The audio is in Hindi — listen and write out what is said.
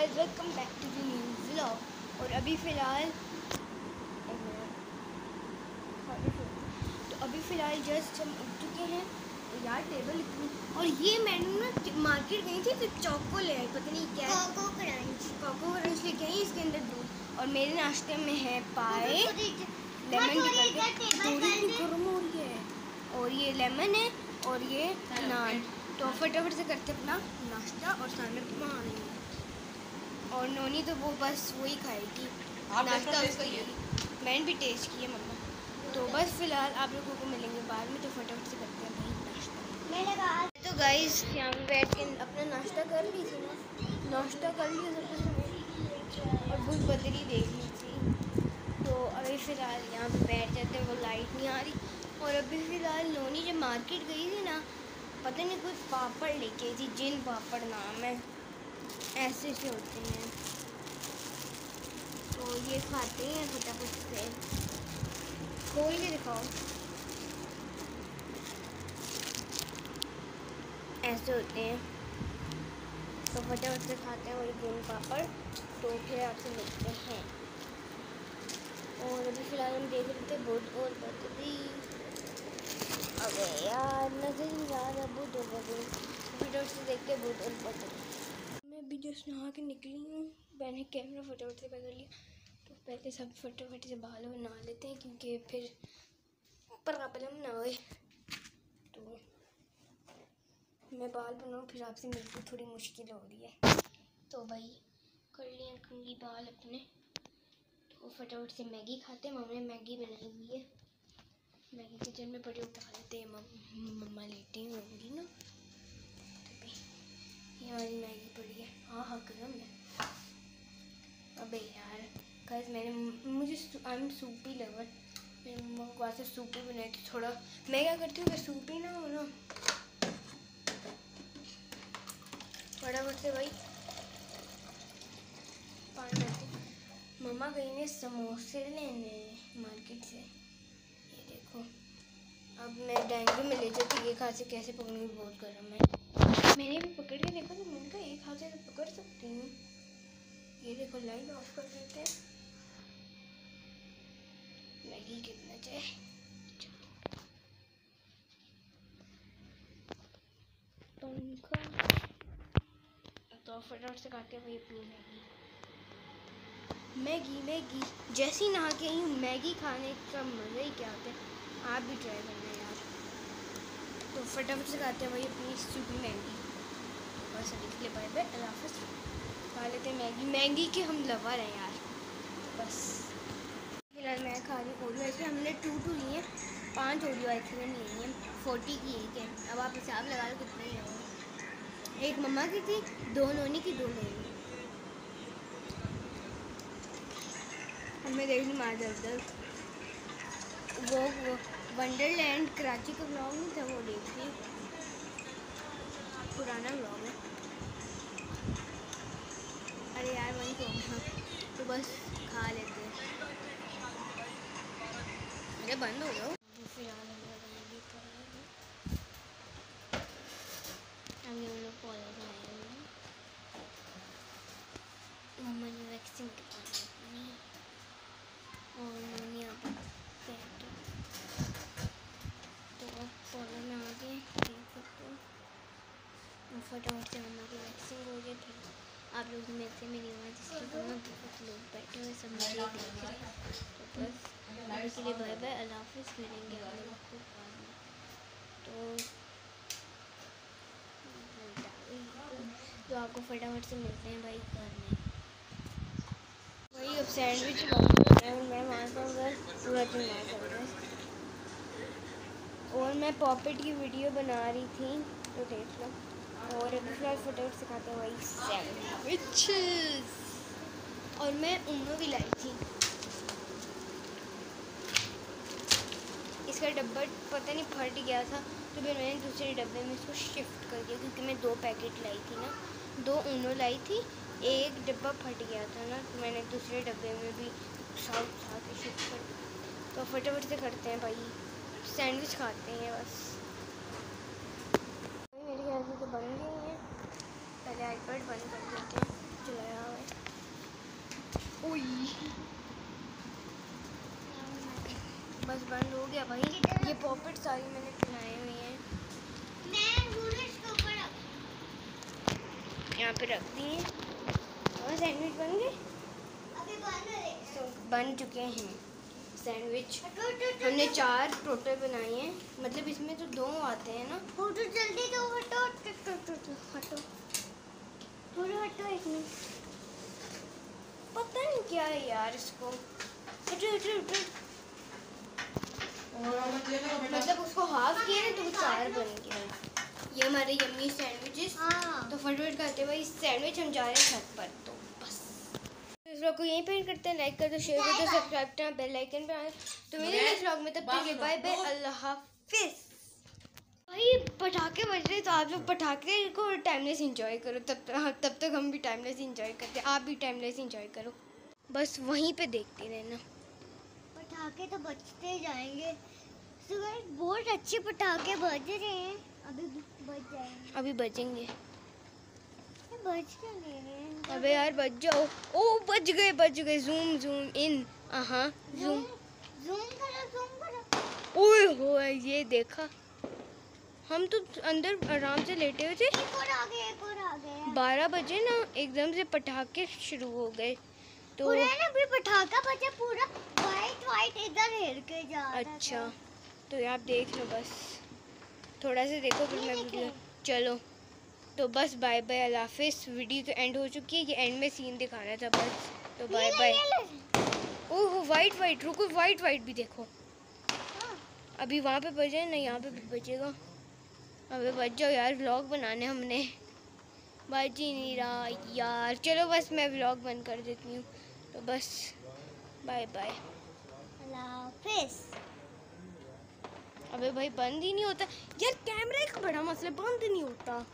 Guys welcome back to the new vlog और अभी फ़िलहाल तो अभी फ़िलहाल जस्ट हम उठ चुके हैं। तो यार टेबल इतनी और ये मैंने ना मार्केट गई थी तो चौको ले आई पता नहीं क्या। कोको क्रंच कोको क्रंच लेके आई इसके अंदर दूध। और मेरे नाश्ते में है पाए लेमन गर्म हो रही है। और ये लेमन है और ये नान तो फटाफट से करते अपना नाश्ता और सामने आ रही है। और नोनी तो वो बस वही खाएगी नाश्ता उसका ये मैंने भी टेस्ट किया मम्मा। तो बस फ़िलहाल आप लोगों को मिलेंगे बाद में तो फटाफट से करते हैं भाई नाश्ता। मैंने कहा तो गाइस यहाँ पे बैठ के अपना नाश्ता कर ली थी ना। नाश्ता कर लिया सब कुछ और भूल बदली देख ली थी। तो अभी फ़िलहाल यहाँ पे बैठ जाते हैं वो लाइट नहीं आ रही। और अभी फ़िलहाल नोनी जब मार्केट गई थी ना पता नहीं कुछ पापड़ लेके आई थी जिन पापड़ नाम है। ऐसे से होते हैं। तो ये खाते हैं फटाफट से। खोल के दिखाओ। ऐसे होते हैं। तो फटाफट से खाते हैं वही गेम पापड़। तो फिर आपसे मिलते हैं। और अभी फ़िलहाल हम देख रहे थे बुध और बदरी अबे यार, नज़र नहीं आ रहा बुध और बदरी फटाफट से देखते हैं बुध और बदरी जस्ट नहा के निकली हूँ। मैंने कैमरा फटाफट से पकड़ लिया। तो पहले सब फटाफट से बाल और नहा लेते हैं क्योंकि फिर प्रॉब्लम ना होए तो मैं बाल बनाऊँ, फिर आपसे मिलकर थोड़ी मुश्किल हो रही है। तो भाई, कर लिए कंगी बाल अपने। तो फटाफट से मैगी खाते हैं। मम्मा ने मैगी बनाई हुई है। मैगी किचन में बड़े उठा लेते हैं। मम- मम्मा लेटी होंगी ना। ये हमारी मैगी पड़ी है हाँ हाँ गर्म है अबे यार गाइस मैंने मुझे आई एम सूपी लवर मेरी मम्मा को वास्ते सूप बनाई थी थोड़ा। मैं क्या करती हूँ अगर सूप ना हो ना। फटाफट से भाई। पानी मम्मा गई ने समोसे लेने मार्केट से। ये देखो। अब मैं डेंगू में ले जाती एक हाथ से कैसे पकड़ूँगी, बहुत गर्म है। मैंने भी पकड़ के देखा तो मैंने कहा एक हाथ से तो पकड़ सकती हूँ। ये देखो लाइट ऑफ़ कर देते हैं। मैगी कितना चाहे। पंखा तो फटाफट से हैं भाई अपनी मैगी मैगी मैगी। जैसी नहा के हूँ, मैगी खाने का मज़ा ही क्या होता है। आप भी ट्राई करना यार। तो फटाफट से खाते हैं भाई अपनी सूपी मैगी। लिए बाय बाय अल्लाह हाफ़िज़। खा लेते मैगी। मैगी के हम लवर हैं यार। बस। फ़िलहाल मैं खा रही ओरियो आइसक्रीम हमने टू टू लिए हैं। पाँच ओरियो आइसक्रीम ली हैं। फोर्टी की एक है। अब आप हिसाब लगा लो कितने ही होंगे। एक मम्मा की थी, दो नोनी की, दो मेरी। हमें देख ली मार दर्द वो वो वंडरलैंड कराची का ब्लॉग नहीं था वो देख पुराना ब्लॉग है। अरे यार, वही तो। तो बस खा लेते हैं। अरे, बंद हो जाओ हम ने वैक्सीन करवाई है। और मम्मी यहाँ पर बैठ तो अब पौधे में आ गए देख सकते हो और फटाफट से मम्मा की वैक्सीन हो गई फिर आप लोग में से मेरी आवाज़ जिसकी मम्मा बहुत लोग बैठे हुए सब मुझे देख रहे हैं अभी बाय बाय अल्लाह हाफिज़ मिलेंगे तो तो आपको फटाफट से मिलते हैं भाई घर में। भाई अब सैंडविच मैं ना चल और मैं पॉपेट की वीडियो बना रही थी तो देख लो। और अभी फ़िलहाल फटाफट से खाते हैं भाई सैंडविच। और मैं उनो भी लाई थी। इसका डब्बा पता नहीं फट गया था तो फिर मैंने दूसरे डब्बे में इसको शिफ्ट कर दिया, क्योंकि मैं दो पैकेट लाई थी ना। दो ऊनो लाई थी, एक डब्बा फट गया था ना तो मैंने दूसरे डब्बे में भी साथ साथ शिफ्ट कर दिया। तो फटाफट से करते हैं भाई सैंडविच खाते हैं बस। मेरे ख्याल से तो बन गई हैं। पहले आईपैड बंद कर देते हैं चलाया हुआ बस बंद हो गया भाई। ये पॉकेट सारी मैंने बनाई हुई हैं। यहाँ पे रख दी है। और सैंडविच बन गए? तो बन चुके हैं। सैंडविच हमने चार टोटल बनाए हैं। मतलब इसमें तो दो आते हैं ना। फ़ोटो जल्दी दो हटो। हटो। हटो हटो एक मिनट। पता नहीं क्या है यार इसको। हटो हटो हटो मतलब उसको हाफ़ किया ना तो चार बन गया। ये हमारे यम्मी सैंडविचेस हाँ। तो फटाफट करते भाई सैंडविच हम जा रहे हैं छत पर तो बस। तो इस व्लॉग को यहीं पे करते हैं। लाइक कर दो शेयर कर दो सब्सक्राइब करना बेल आइकन पे आना। तो नेक्स्ट व्लॉग में तब तक के बाय बाय अल्लाह हाफिज। भाई पटाखे बज रहे तो आप लोग पटाखे को टाइमलेस इंजॉय करो। तब तक तब तक हम भी टाइमलेस इंजॉय करते हैं। आप भी टाइमलेस इंजॉय करो। बस वहीं पे देखते रहना। पटाखे तो बजते जाएँगे। सुबह बहुत अच्छे पटाखे बज रहे हैं। अभी बज जाएँगे। अभी बजेंगे। ये बज क्यों नहीं रहे अबे यार बज जाओ। ओ बज गए बज गए। जूम जूम इन हाँ जूम जूम करो जूम करो। ओए हो ये देखा। हम तो अंदर आराम से लेटे हुए थे। एक और आ गया एक और आ गया। बारह बजे ना एकदम से पटाखे शुरू हो गए। तो पूरा ना? अभी पटाखा बजा पूरा। वाइट वाइट इधर हिल के जा। अच्छा तो ये आप देख लो बस। थोड़ा सा देखो फिर मैं वीडियो चलो। तो बस बाय बाय अल्लाह हाफिज़। वीडियो तो एंड हो चुकी है ये एंड में सीन दिखाना था बस। तो bye bye oh white white रुको वाइट वाइट भी देखो। हाँ, अभी वहाँ पे बजे ना यहाँ पे भी बजेगा। अबे बच जाओ यार व्लॉग बनाने हमने। बज ही नहीं रहा यार। चलो बस मैं व्लॉग बंद कर देती हूँ। तो बस बाय बाय अबे भाई बंद ही नहीं होता। यार कैमरा एक बड़ा मसला बंद नहीं होता।